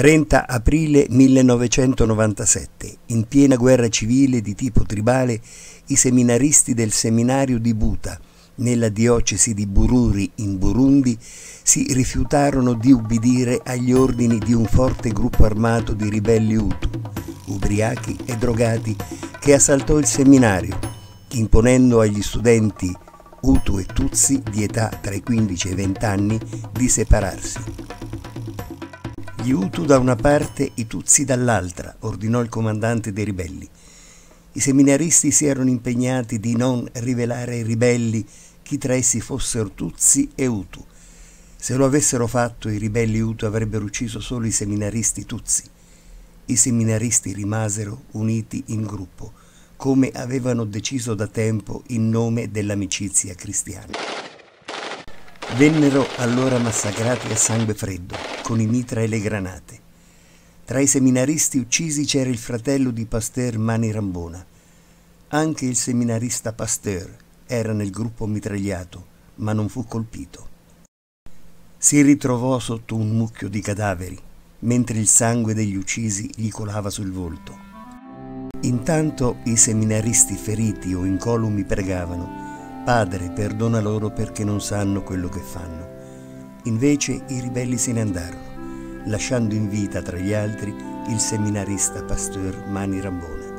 30 aprile 1997, in piena guerra civile di tipo tribale, i seminaristi del seminario di Buta, nella diocesi di Bururi in Burundi, si rifiutarono di ubbidire agli ordini di un forte gruppo armato di ribelli Hutu, ubriachi e drogati, che assaltò il seminario, imponendo agli studenti Hutu e Tutsi di età tra i 15 e i 20 anni di separarsi. Gli Hutu da una parte, i Tutsi dall'altra, ordinò il comandante dei ribelli. I seminaristi si erano impegnati di non rivelare ai ribelli chi tra essi fossero Tutsi e Hutu. Se lo avessero fatto, i ribelli Hutu avrebbero ucciso solo i seminaristi Tutsi. I seminaristi rimasero uniti in gruppo, come avevano deciso da tempo in nome dell'amicizia cristiana. Vennero allora massacrati a sangue freddo con i mitra e le granate. Tra i seminaristi uccisi c'era il fratello di Pasteur Mani Rambona. Anche il seminarista Pasteur era nel gruppo mitragliato, ma non fu colpito. Si ritrovò sotto un mucchio di cadaveri, mentre il sangue degli uccisi gli colava sul volto. Intanto i seminaristi feriti o incolumi pregavano, Padre, perdona loro perché non sanno quello che fanno. Invece i ribelli se ne andarono, lasciando in vita tra gli altri il seminarista Pasteur Mani Rambona.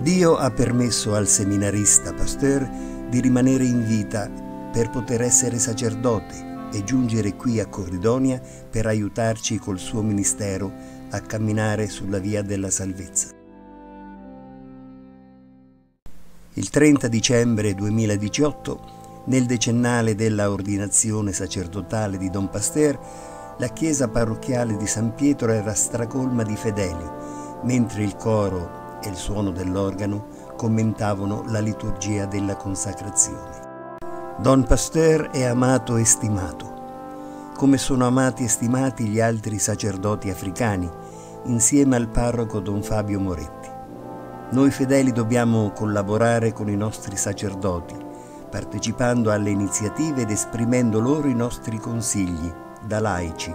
Dio ha permesso al seminarista Pasteur di rimanere in vita per poter essere sacerdote e giungere qui a Corridonia per aiutarci col suo ministero a camminare sulla via della salvezza. Il 30 dicembre 2018 nel decennale della ordinazione sacerdotale di Don Pasteur, la chiesa parrocchiale di San Pietro era stracolma di fedeli, mentre il coro e il suono dell'organo commentavano la liturgia della consacrazione. Don Pasteur è amato e stimato, come sono amati e stimati gli altri sacerdoti africani, insieme al parroco Don Fabio Moretti. Noi fedeli dobbiamo collaborare con i nostri sacerdoti partecipando alle iniziative ed esprimendo loro i nostri consigli, da laici,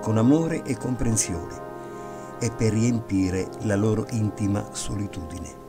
con amore e comprensione, e per riempire la loro intima solitudine.